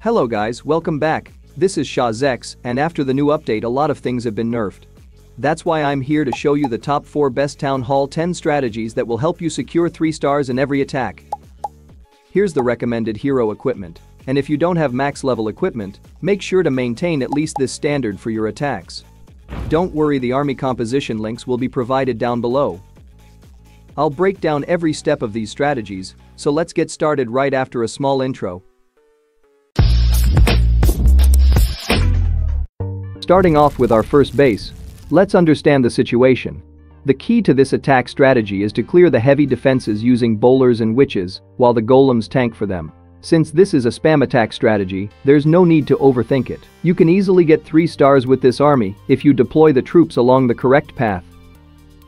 Hello guys, welcome back. This is Shahzex, and after the new update a lot of things have been nerfed. That's why I'm here to show you the top 4 best Town Hall 10 strategies that will help you secure 3 stars in every attack. Here's the recommended hero equipment. And if you don't have max level equipment, make sure to maintain at least this standard for your attacks. Don't worry the army composition links will be provided down below. I'll break down every step of these strategies, so let's get started right after a small intro. Starting off with our first base, let's understand the situation. The key to this attack strategy is to clear the heavy defenses using bowlers and witches, while the golems tank for them. Since this is a spam attack strategy, there's no need to overthink it. You can easily get 3 stars with this army if you deploy the troops along the correct path.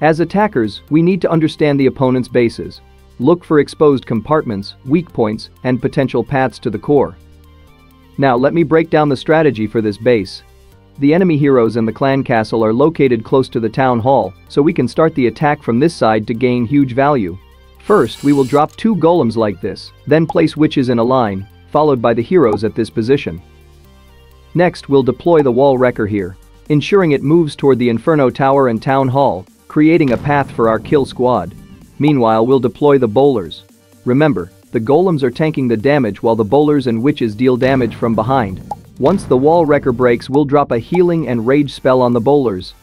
As attackers, we need to understand the opponent's bases. Look for exposed compartments, weak points, and potential paths to the core. Now let me break down the strategy for this base. The enemy heroes in the clan castle are located close to the town hall, so we can start the attack from this side to gain huge value. First, we will drop two golems like this, then place witches in a line, followed by the heroes at this position. Next, we'll deploy the wall wrecker here, ensuring it moves toward the Inferno Tower and Town Hall, creating a path for our kill squad. Meanwhile, we'll deploy the bowlers. Remember, the golems are tanking the damage while the bowlers and witches deal damage from behind. Once the wall wrecker breaks, we'll drop a healing and rage spell on the bowlers.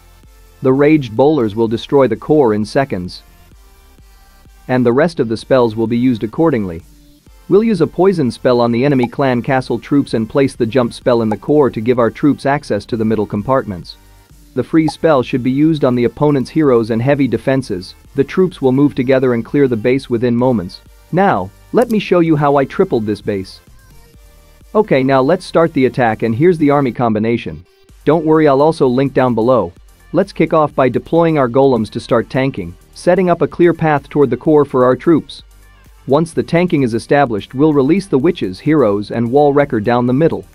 The raged bowlers will destroy the core in seconds and the rest of the spells will be used accordingly. We'll use a poison spell on the enemy clan castle troops and place the jump spell in the core to give our troops access to the middle compartments. The freeze spell should be used on the opponent's heroes and heavy defenses, the troops will move together and clear the base within moments. Now, let me show you how I tripled this base. Okay now let's start the attack and here's the army combination. Don't worry I'll also link down below. Let's kick off by deploying our golems to start tanking setting up a clear path toward the core for our troops. Once the tanking is established we'll release the witches, heroes and wall wrecker down the middle.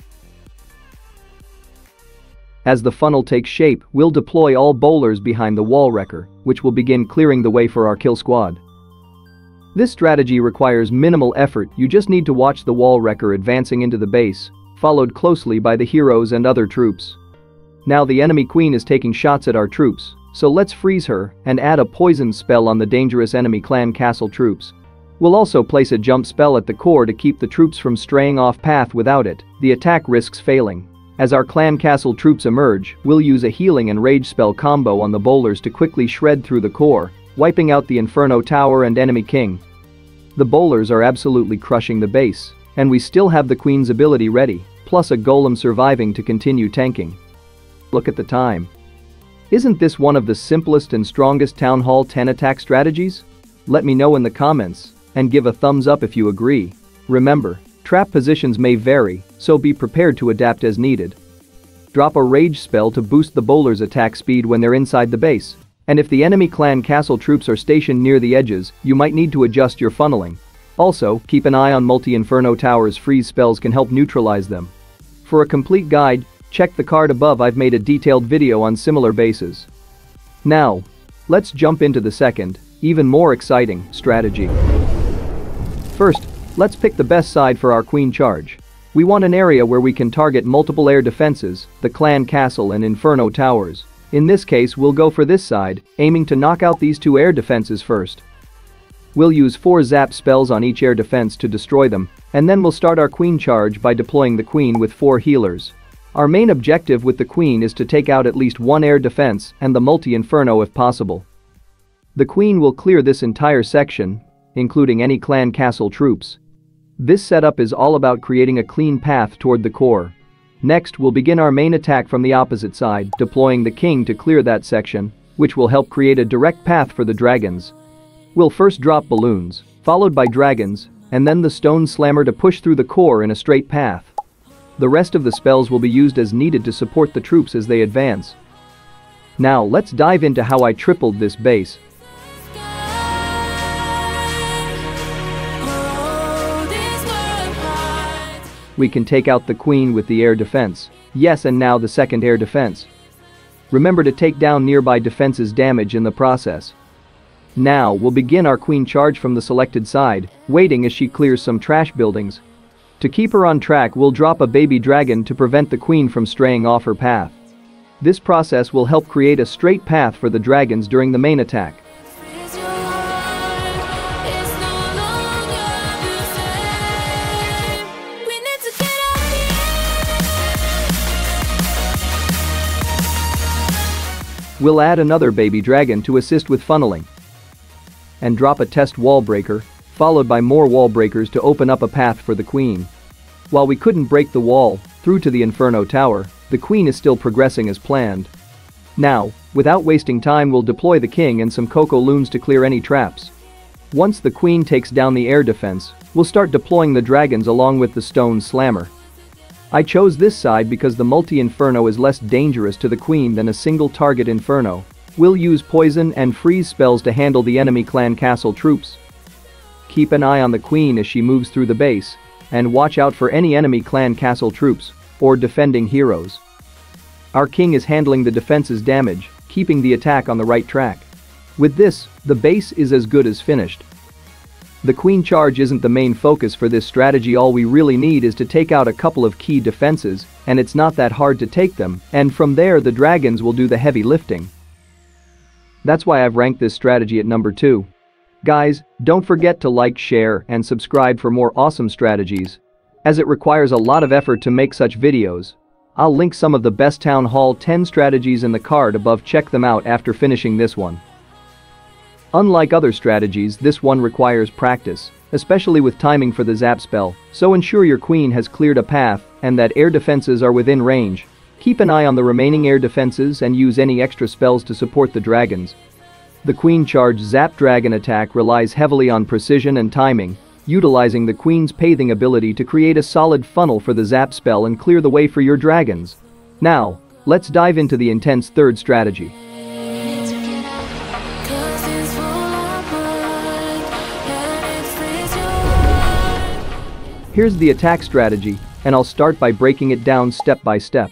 As the funnel takes shape, we'll deploy all bowlers behind the wall wrecker, which will begin clearing the way for our kill squad. This strategy requires minimal effort, you just need to watch the wall wrecker advancing into the base, followed closely by the heroes and other troops. Now the enemy queen is taking shots at our troops, so let's freeze her and add a poison spell on the dangerous enemy clan castle troops. We'll also place a jump spell at the core to keep the troops from straying off path without it, the attack risks failing. As our clan castle troops emerge, we'll use a healing and rage spell combo on the bowlers to quickly shred through the core, wiping out the Inferno Tower and enemy king. The bowlers are absolutely crushing the base, and we still have the queen's ability ready, plus a golem surviving to continue tanking. Look at the time. Isn't this one of the simplest and strongest Town Hall 10 attack strategies? Let me know in the comments, and give a thumbs up if you agree. Remember, trap positions may vary, so be prepared to adapt as needed. Drop a rage spell to boost the bowler's attack speed when they're inside the base. And if the enemy clan castle troops are stationed near the edges, you might need to adjust your funneling. Also, keep an eye on multi-inferno towers freeze spells can help neutralize them. For a complete guide, Check the card above I've made a detailed video on similar bases. Now, let's jump into the second, even more exciting, strategy. First, let's pick the best side for our queen charge. We want an area where we can target multiple air defenses, the clan castle and inferno towers. In this case we'll go for this side, aiming to knock out these two air defenses first. We'll use 4 zap spells on each air defense to destroy them, and then we'll start our queen charge by deploying the queen with 4 healers. Our main objective with the Queen is to take out at least one air defense and the multi-inferno if possible. The Queen will clear this entire section, including any clan castle troops. This setup is all about creating a clean path toward the core. Next, we'll begin our main attack from the opposite side, deploying the king to clear that section, which will help create a direct path for the dragons. We'll first drop balloons, followed by dragons, and then the stone slammer to push through the core in a straight path. The rest of the spells will be used as needed to support the troops as they advance. Now let's dive into how I tripled this base. We can take out the queen with the air defense. Yes and now the second air defense. Remember to take down nearby defenses damage in the process. Now we'll begin our queen charge from the selected side, waiting as she clears some trash buildings To keep her on track we'll drop a baby dragon to prevent the queen from straying off her path. This process will help create a straight path for the dragons during the main attack. We'll add another baby dragon to assist with funneling. And drop a test wall breaker, followed by more wall breakers to open up a path for the queen. While we couldn't break the wall through to the Inferno Tower, the queen is still progressing as planned. Now, without wasting time we'll deploy the king and some cocoa loons to clear any traps. Once the queen takes down the air defense, we'll start deploying the dragons along with the stone slammer. I chose this side because the multi-inferno is less dangerous to the queen than a single target inferno. We'll use poison and freeze spells to handle the enemy clan castle troops. Keep an eye on the queen as she moves through the base, and watch out for any enemy clan castle troops or defending heroes. Our king is handling the defense's damage, keeping the attack on the right track. With this, the base is as good as finished. The queen charge isn't the main focus for this strategy all we really need is to take out a couple of key defenses, and it's not that hard to take them, and from there the dragons will do the heavy lifting. That's why I've ranked this strategy at number 2. Guys, don't forget to like, share, and subscribe for more awesome strategies. As it requires a lot of effort to make such videos. I'll link some of the best Town Hall 10 strategies in the card above check them out after finishing this one. Unlike other strategies, this one requires practice, especially with timing for the zap spell, so ensure your queen has cleared a path and that air defenses are within range. Keep an eye on the remaining air defenses and use any extra spells to support the dragons. The Queen Charge Zap Dragon attack relies heavily on precision and timing, utilizing the Queen's Pathing ability to create a solid funnel for the Zap spell and clear the way for your dragons. Now, let's dive into the intense third strategy. Here's the attack strategy, and I'll start by breaking it down step by step.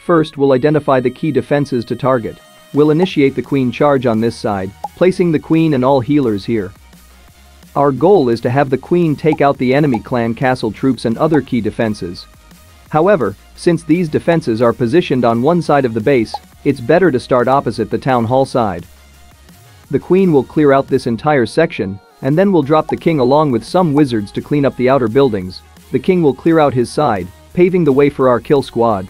First, we'll identify the key defenses to target. We'll initiate the queen charge on this side, placing the queen and all healers here. Our goal is to have the queen take out the enemy clan castle troops and other key defenses. However, since these defenses are positioned on one side of the base, it's better to start opposite the town hall side. The queen will clear out this entire section, and then we'll drop the king along with some wizards to clean up the outer buildings. The king will clear out his side, paving the way for our kill squad.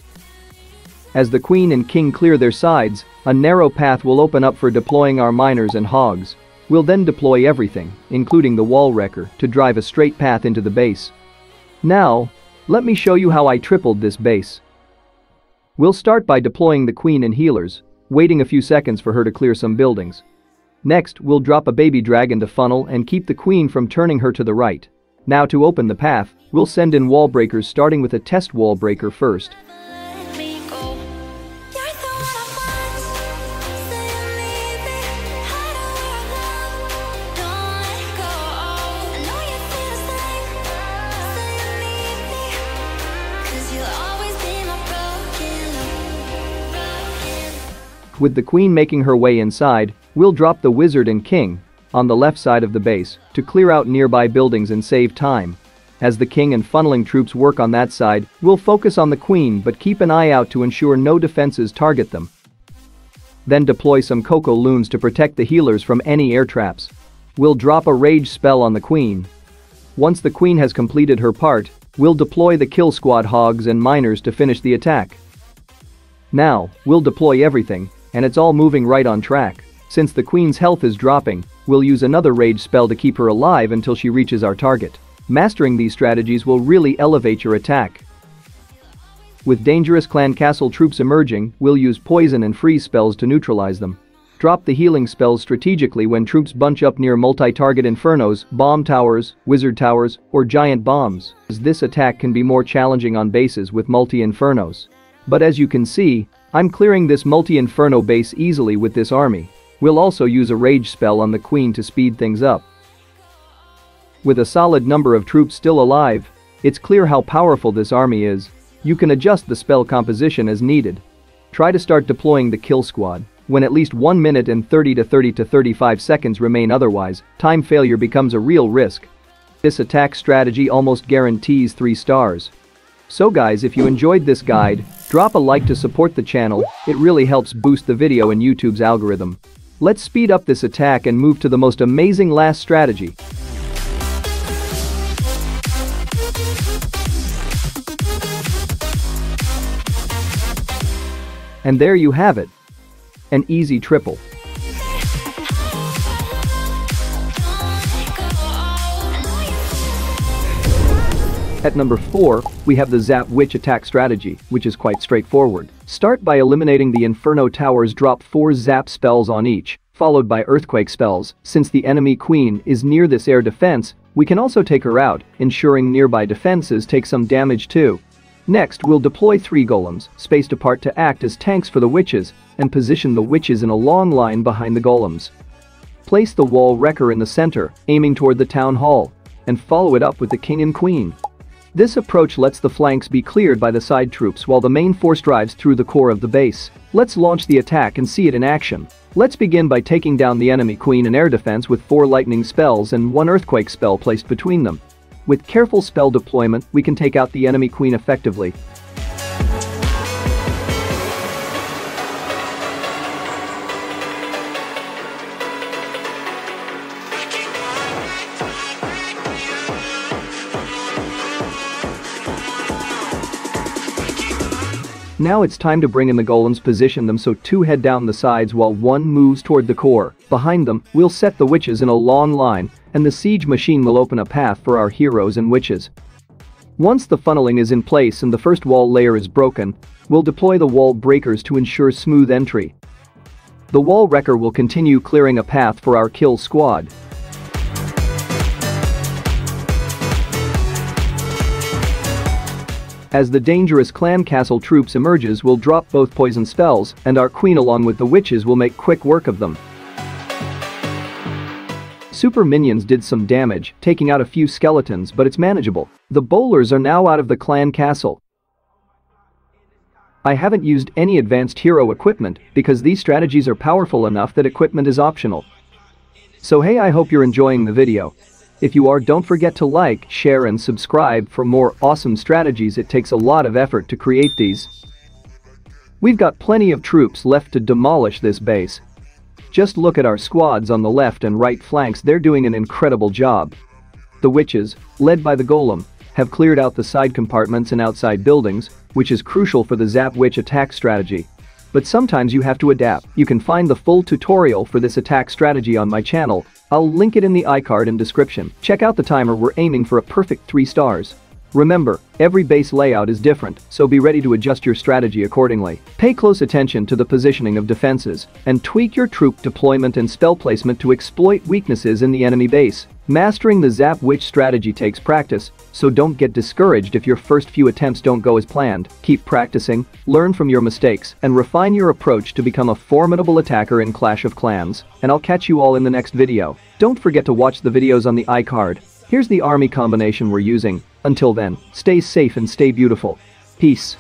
As the queen and king clear their sides, a narrow path will open up for deploying our miners and hogs. We'll then deploy everything, including the wall wrecker, to drive a straight path into the base. Now, let me show you how I tripled this base. We'll start by deploying the queen and healers, waiting a few seconds for her to clear some buildings. Next, we'll drop a baby dragon to funnel and keep the queen from turning her to the right. Now to open the path, we'll send in wall breakers starting with a test wall breaker first. With the queen making her way inside, we'll drop the wizard and king on the left side of the base to clear out nearby buildings and save time. As the king and funneling troops work on that side, we'll focus on the queen but keep an eye out to ensure no defenses target them. Then deploy some cocoa loons to protect the healers from any air traps. We'll drop a rage spell on the queen. Once the queen has completed her part, we'll deploy the kill squad hogs and miners to finish the attack. Now, we'll deploy everything, and it's all moving right on track. Since the queen's health is dropping, we'll use another rage spell to keep her alive until she reaches our target. Mastering these strategies will really elevate your attack. With dangerous clan castle troops emerging, we'll use poison and freeze spells to neutralize them. Drop the healing spells strategically when troops bunch up near multi-target infernos, bomb towers, wizard towers, or giant bombs, as this attack can be more challenging on bases with multi-infernos. But as you can see, I'm clearing this multi-inferno base easily with this army. We'll also use a rage spell on the queen to speed things up. With a solid number of troops still alive, it's clear how powerful this army is. You can adjust the spell composition as needed. Try to start deploying the kill squad when at least 1 minute and 30 to 30 to 35 seconds remain otherwise, time failure becomes a real risk. This attack strategy almost guarantees 3 stars. So guys if you enjoyed this guide, drop a like to support the channel, it really helps boost the video in YouTube's algorithm. Let's speed up this attack and move to the most amazing last strategy. And there you have it. An easy triple. At number 4, we have the Zap Witch attack strategy, which is quite straightforward. Start by eliminating the Inferno Towers drop 4 Zap spells on each, followed by Earthquake spells. Since the enemy queen is near this air defense, we can also take her out, ensuring nearby defenses take some damage too. Next, we'll deploy 3 golems, spaced apart to act as tanks for the witches, and position the witches in a long line behind the golems. Place the wall wrecker in the center, aiming toward the town hall, and follow it up with the king and queen. This approach lets the flanks be cleared by the side troops while the main force drives through the core of the base. Let's launch the attack and see it in action. Let's begin by taking down the enemy queen in air defense with 4 lightning spells and 1 earthquake spell placed between them. With careful spell deployment, we can take out the enemy queen effectively. Now it's time to bring in the golems position them so two head down the sides while one moves toward the core. Behind them, we'll set the witches in a long line and the siege machine will open a path for our heroes and witches. Once the funneling is in place and the first wall layer is broken, we'll deploy the wall breakers to ensure smooth entry. The wall wrecker will continue clearing a path for our kill squad. As the dangerous clan castle troops emerges we'll drop both poison spells and our queen along with the witches will make quick work of them. Super minions did some damage, taking out a few skeletons but it's manageable. The bowlers are now out of the clan castle. I haven't used any advanced hero equipment because these strategies are powerful enough that equipment is optional. So hey I hope you're enjoying the video. If you are don't forget to like, share and subscribe for more awesome strategies it takes a lot of effort to create these. We've got plenty of troops left to demolish this base. Just look at our squads on the left and right flanks they're doing an incredible job. The witches, led by the golem, have cleared out the side compartments and outside buildings, which is crucial for the Zap Witch attack strategy. But sometimes you have to adapt. You can find the full tutorial for this attack strategy on my channel I'll link it in the iCard and description. Check out the timer we're aiming for a perfect 3 stars. Remember, every base layout is different, so be ready to adjust your strategy accordingly. Pay close attention to the positioning of defenses, and tweak your troop deployment and spell placement to exploit weaknesses in the enemy base. Mastering the Zap Witch strategy takes practice, so don't get discouraged if your first few attempts don't go as planned. Keep practicing, learn from your mistakes, and refine your approach to become a formidable attacker in Clash of Clans. And I'll catch you all in the next video. Don't forget to watch the videos on the iCard. Here's the army combination we're using. Until then, stay safe and stay beautiful. Peace.